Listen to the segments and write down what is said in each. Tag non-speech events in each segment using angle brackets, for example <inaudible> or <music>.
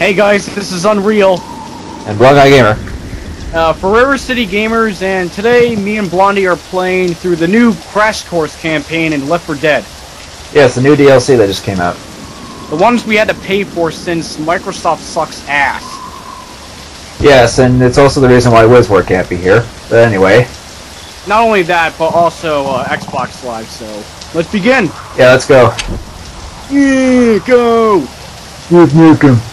Hey guys, this is Unreal And Blonde Guy Gamer. Uh, for River City Gamers, and today me and Blondie are playing through the new Crash Course campaign in Left 4 Dead. Yes, the new DLC that just came out. The ones we had to pay for since Microsoft sucks ass. Yes, and it's also the reason why Wizward can't be here. But anyway, Not only that, but also uh, Xbox Live, so let's begin! yeah, let's go. Yeah, go! Nuke nuke him.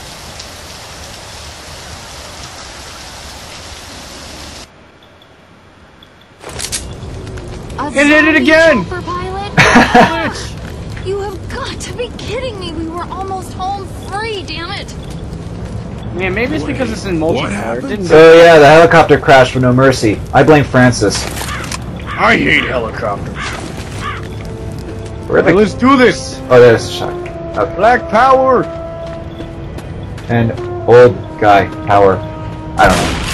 It did it again! chopper pilot? <laughs> you have got to be kidding me! We were almost home free, damn it! Man, maybe it's because it's in multiplayer. It Didn't So yeah, the helicopter crashed for no mercy. I blame Francis. I hate helicopters. Where Hey, let's do this! Oh, there's a shot. Okay. Black Power! And old guy power. I don't know.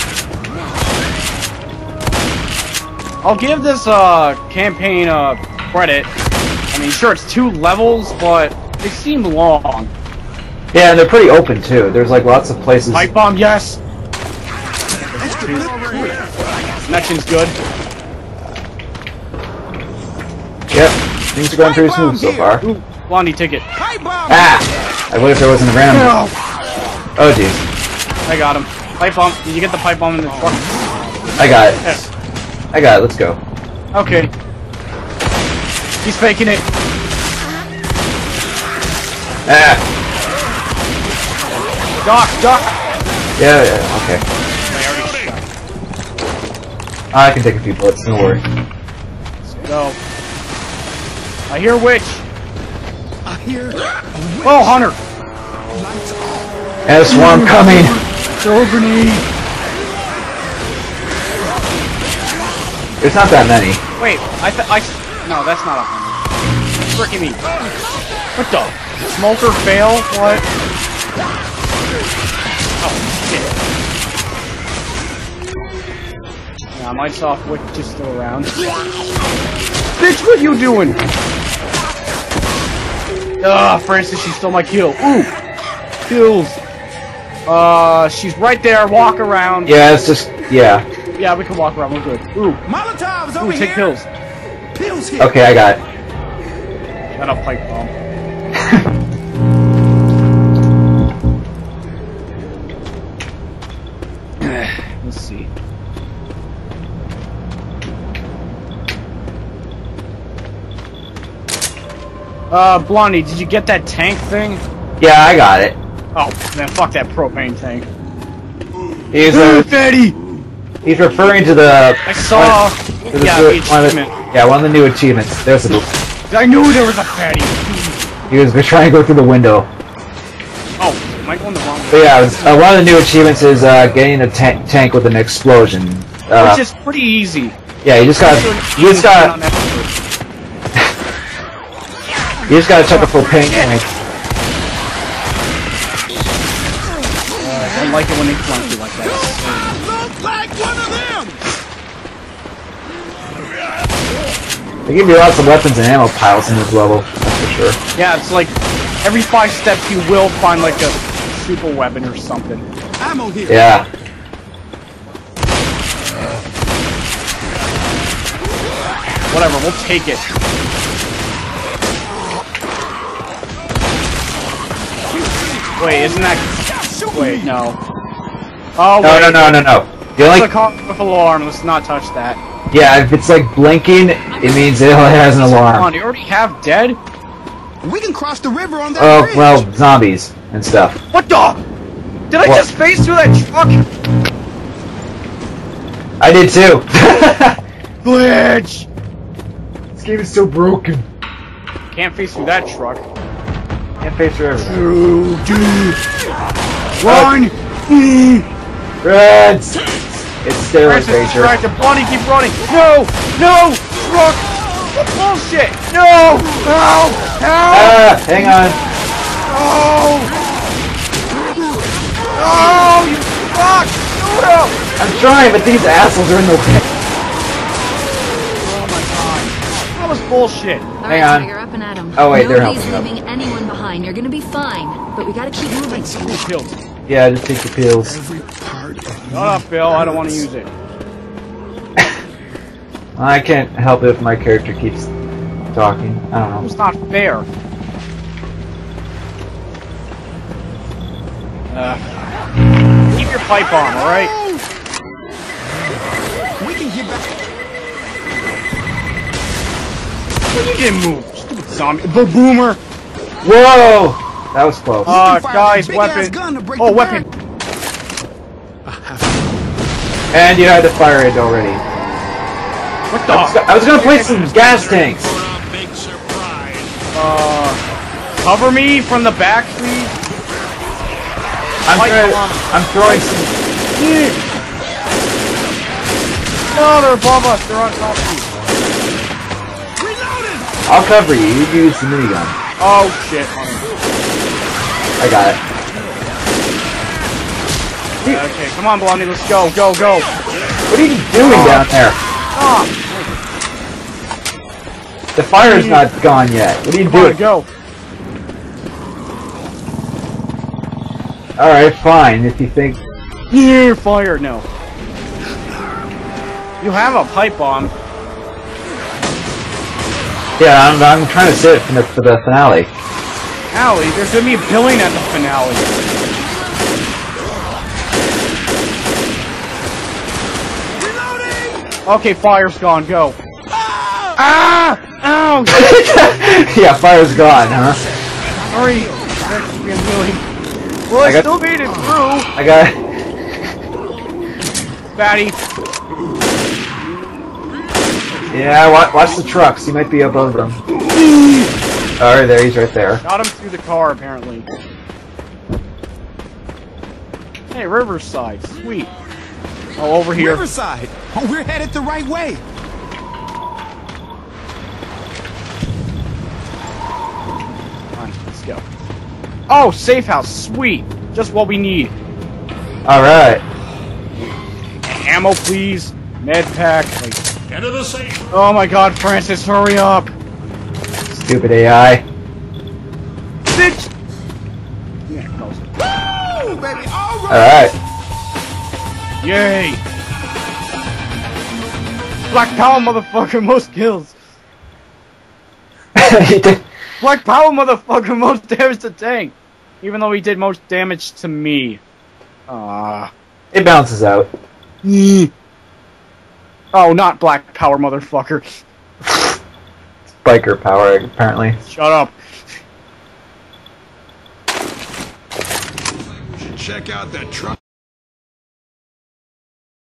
I'll give this uh campaign uh credit. I mean, sure, it's two levels, but they seem long. Yeah, and they're pretty open too. There's like lots of places. Pipe bomb, yes. Connection's good. Yep, things are going pretty smooth so far. Ooh, Blondie ticket. Ah! I would if there wasn't a random. Oh jeez, I got him. Pipe bomb. Did you get the pipe bomb in the truck? I got it. Yes. I got it. Let's go. Okay. He's faking it. Ah! Doc, Doc. Yeah, yeah, okay. I can take a few bullets. Don't worry. Go. I hear witch. I hear Oh, Hunter. And a swarm coming. Throw a grenade. There's not that many. Wait, I th I no, that's not a hundred. Frickin' me. What the? Smoker fail? What? Oh shit. Yeah, my soft witch is still around. Bitch, what you doing? Ah, Francis, she stole my kill. Ooh, kills. Uh, she's right there. Walk around. Yeah, it's just yeah. Yeah, we can walk around. We're good. Ooh, Molotovs over ooh, take here. pills. Pills here. Okay, I got it. Got a pipe bomb. <laughs> Let's see. Uh, Blondie, did you get that tank thing? Yeah, I got it. Oh, man, fuck that propane tank. He's Ooh, uh, Daddy! He's referring to the. I saw. the- Yeah, one the of the- yeah, one of the new achievements. There's the. I knew there was a fatty. He was trying to go through the window. Oh, am I going the wrong way? But yeah, was, uh, one of the new achievements is uh, getting a ta- tank with an explosion. Uh, Which is pretty easy. yeah, you just got you just got <laughs> you just gotta chuck a propane tank. I don't like it when they flunk you like that. Look like one of them. They give you lots of weapons and ammo piles in this level. For sure. Yeah, it's like every five steps you will find like a super weapon or something. Ammo here. Yeah. Whatever, we'll take it. Wait, isn't that? Wait, no. Oh No, wait, no, no, no, no. The It's only a call with alarm. Let's not touch that. Yeah, if it's like blinking, it means it has an alarm. Come alarm. on, you already have dead. We can cross the river on that Oh bridge. well, zombies and stuff. What the? Did I What? just face through that truck? I did too. <laughs> Glitch! this game is so broken. Can't face through that truck. Can't face through everything. Run! Reds! It's steroid Francis Ranger. distracted. Bonnie, keep running. No! No! Truck! Bullshit! No! No! Help! Ah, hang on. Oh. Oh, You fuck! No! I'm trying, but these assholes are in the way. Oh my god, that was bullshit. All Hang right, on. Tiger, up and at 'em. Oh, wait, they're Nobody's helping up. leaving anyone behind. You're gonna be fine, but we gotta keep moving. Two pills. Yeah, I just take the pills. Every part Shut up, Bill. I don't want to use it. <laughs> I can't help it if my character keeps talking. I don't know. It's not fair. Uh, keep your pipe on, alright? We can get back. You didn't move, stupid zombie. The boomer! Whoa! That was close. Uh, guys, a weapon. gun to break Oh, the weapon. and you had to fire it already. What I was, the? I was gonna place some gas tanks. Uh, cover me from the back, please. I'm Pipe trying. I'm throwing some. No, they're above us. They're on top of you. I'll cover you. You use the minigun. Oh, shit. I got it. Okay, come on, Blondie. Let's go, go, go. What are you doing down there? Ah, The fire's not gone yet. What are you come on, doing? go. All right, fine. If you think. Here, fire. No. You have a pipe bomb. Yeah, I'm, I'm trying to save it for the, for the finale. Allie, there's gonna be a billion at the finale. Okay, fire's gone. Go. Ah! Ow! <laughs> yeah, fire's gone, huh? Hurry! That's gonna be a billion. Well, I, I got- still made it through, I got. Fatty. Yeah, watch, watch the trucks. He might be above them. <laughs> Alright, there. He's right there. Got him through the car, apparently. Hey, Riverside. Sweet. Oh, over here. Riverside. Oh, we're headed the right way. Come on, let's go. Oh, safe house. Sweet. Just what we need. Alright. Ammo, please. Med pack. Like, Enter the safe. oh my god, Francis, hurry up. Stupid AI. Bitch! Yeah, close. Woo, baby. All right. Alright. Yay! Black Power, motherfucker, most kills. <laughs> Black Power, motherfucker, most damage to tank. Even though he did most damage to me. Ah. it balances out. Oh, not Black Power, motherfucker. Biker power, apparently. Shut up. Check out that truck.